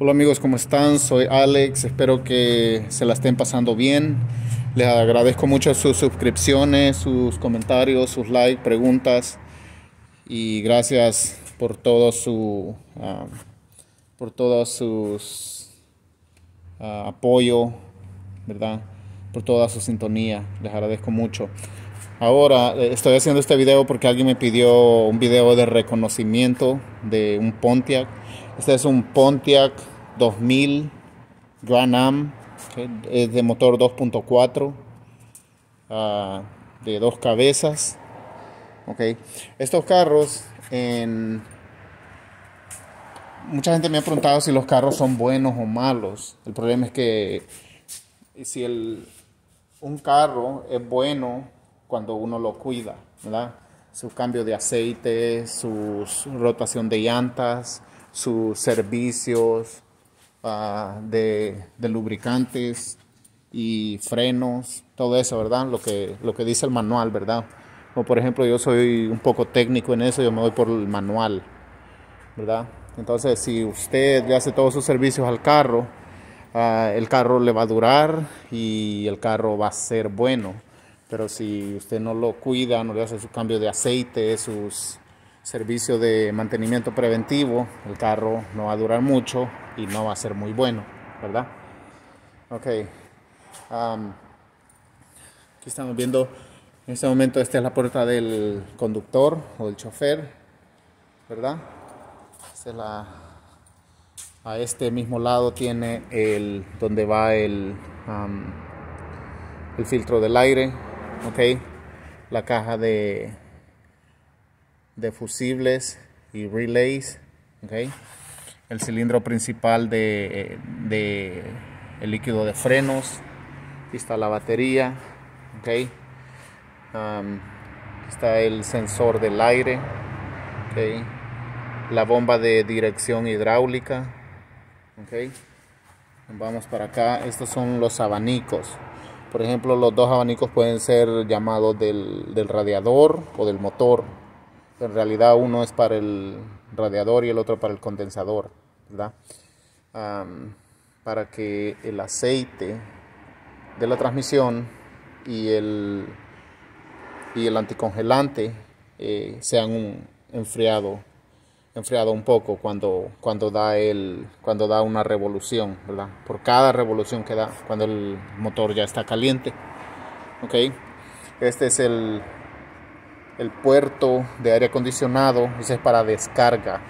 Hola amigos, ¿cómo están? Soy Alex, espero que se la estén pasando bien. Les agradezco mucho sus suscripciones, sus comentarios, sus likes, preguntas y gracias por todo su uh, por todos sus uh, apoyo, ¿verdad? Por toda su sintonía. Les agradezco mucho. Ahora eh, estoy haciendo este video porque alguien me pidió un video de reconocimiento de un Pontiac este es un Pontiac 2000 Grand Am, es de motor 2.4, ah, de dos cabezas. Okay. Estos carros, en... mucha gente me ha preguntado si los carros son buenos o malos. El problema es que si el, un carro es bueno cuando uno lo cuida, ¿verdad? Su cambio de aceite, su rotación de llantas, sus servicios uh, de, lubricantes y frenos, todo eso, ¿verdad? Lo que, lo que dice el manual, ¿verdad? Por ejemplo, yo soy un poco técnico en eso, yo me voy por el manual, ¿verdad? Entonces, si usted le hace todos sus servicios al carro, uh, el carro le va a durar y el carro va a ser bueno. Pero si usted no lo cuida, no le hace su cambio de aceite, sus servicio de mantenimiento preventivo, el carro no va a durar mucho y no va a ser muy bueno, ¿verdad? Ok. aquí estamos viendo, en este momento esta es la puerta del conductor o del chofer, ¿verdad? la, a este mismo lado tiene el, donde va el, el filtro del aire, ok. La caja de de fusibles y relays, okay. el cilindro principal de, el líquido de frenos, aquí está la batería, okay. está el sensor del aire, okay. la bomba de dirección hidráulica, vamos para acá, estos son los abanicos. Por ejemplo, los dos abanicos pueden ser llamados del, del radiador o del motor en realidad uno es para el radiador y el otro para el condensador, ¿verdad? para que el aceite de la transmisión y el, y el anticongelante eh, sean un enfriado enfriado un poco cuando, cuando, da el, cuando da una revolución, ¿verdad? Por cada revolución que da cuando el motor ya está caliente. ¿Ok? Este es el, el puerto de aire acondicionado, ese es para descarga.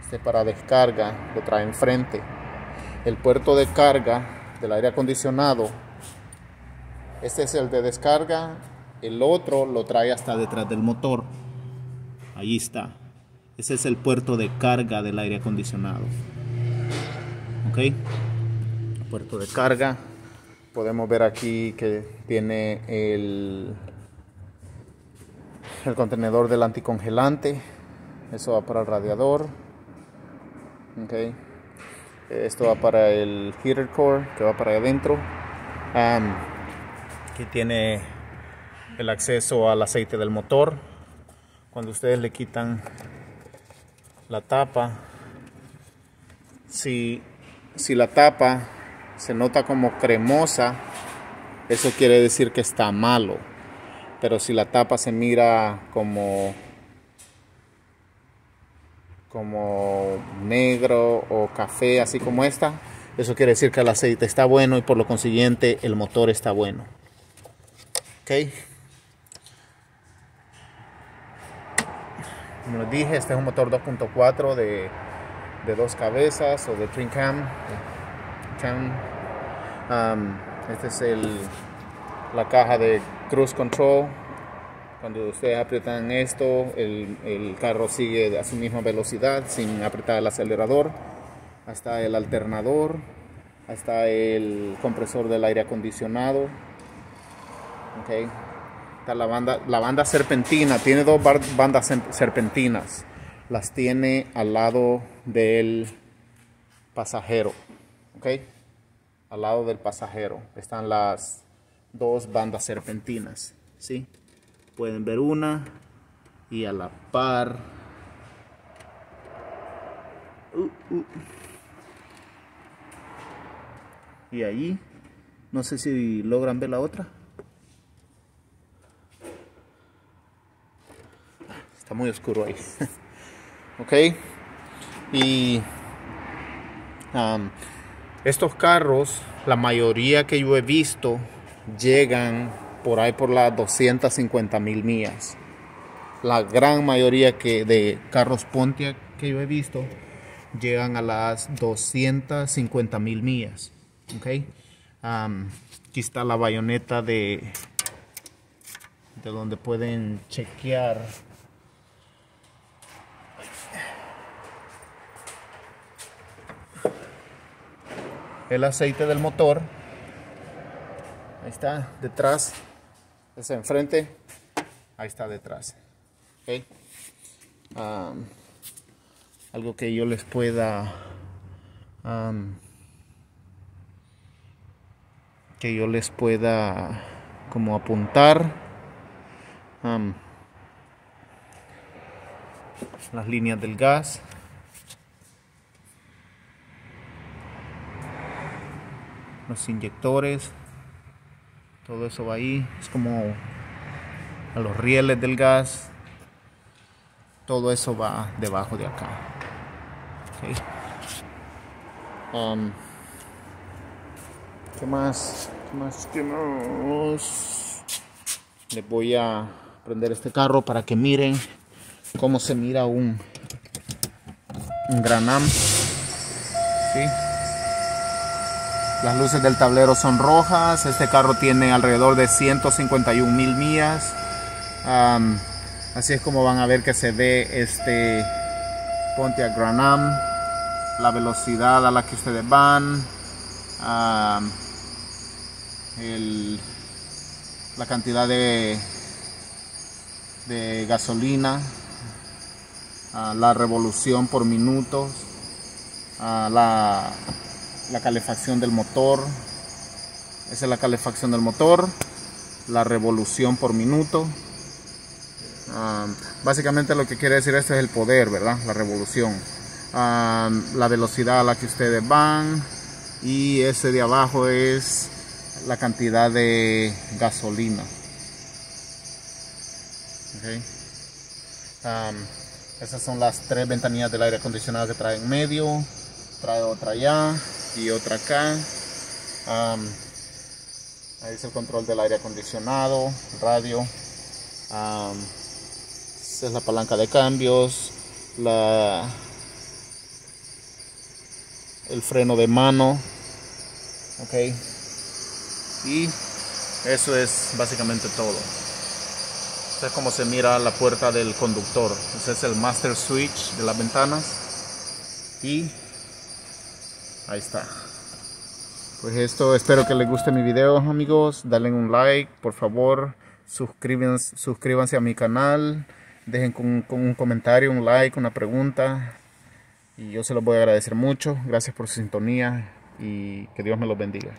Este es para descarga, lo trae enfrente. El puerto de carga del aire acondicionado, este es el de descarga, el otro lo trae hasta detrás del motor. Ahí está. Ese es el puerto de carga del aire acondicionado. Puerto de carga. Podemos ver aquí que tiene el el contenedor del anticongelante, eso va para el radiador, okay. esto va para el heater core que va para adentro, aquí tiene el acceso al aceite del motor, cuando ustedes le quitan la tapa, si, si la tapa se nota como cremosa, eso quiere decir que está malo pero si la tapa se mira como como negro o café así como esta eso quiere decir que el aceite está bueno y por lo consiguiente el motor está bueno. Ok. Como les dije este es un motor 2.4 de, de, dos cabezas o de twin cam, cam. Um, este es el la caja de cruise control. Cuando ustedes aprietan esto el, carro sigue a su misma velocidad sin apretar el acelerador. Hasta el alternador hasta el compresor del aire acondicionado. Okay. está la banda la banda serpentina. Tiene dos bandas serpentinas. Las tiene al lado del pasajero. Ok. Al lado del pasajero. Están las dos bandas serpentinas. ¿sí? Pueden ver una y a la par Uh, uh. Y ahí, no sé si logran ver la otra. Está muy oscuro ahí. ok. Y um, estos carros, la mayoría que yo he visto, llegan por ahí por las 250 mil millas. La gran mayoría que de carros Pontiac que yo he visto llegan a las 250 mil millas. Aquí está la bayoneta de, de donde pueden chequear el aceite del motor. Ahí está, detrás. Es enfrente. Ahí está detrás. Algo que yo les pueda que yo les pueda como apuntar las líneas del gas los inyectores todo eso va ahí es como a los rieles del gas todo eso va debajo de acá um, ¿qué más? ¿qué más? ¿qué más? les voy a prender este carro para que miren cómo se mira un un Granam ¿sí? Las luces del tablero son rojas. Este carro tiene alrededor de 151 mil millas. así es como van a ver que se ve este Pontiac Granam. La velocidad a la que ustedes van. la cantidad de, de gasolina. la revolución por minutos. la la calefacción del motor. Esa es la calefacción del motor, la revolución por minuto. Ah, básicamente lo que quiere decir esto es el poder, ¿verdad? La revolución. Ah, la velocidad a la que ustedes van. Y ese de abajo es la cantidad de gasolina. Ah, esas son las tres ventanillas del aire acondicionado que trae en medio. Trae otra allá y otra acá. ahí es el control del aire acondicionado, radio. esa es la palanca de cambios, la, el freno de mano. Ok. Y eso es básicamente todo. Esta es como se mira la puerta del conductor. Ese es el master switch de las ventanas. Y Ahí está. Pues esto, espero que les guste mi video amigos. Dale un like, por favor. Suscríbanse, suscríbanse a mi canal. Dejen con, un comentario, un like, una pregunta. Y yo se los voy a agradecer mucho. Gracias por su sintonía y que Dios me los bendiga.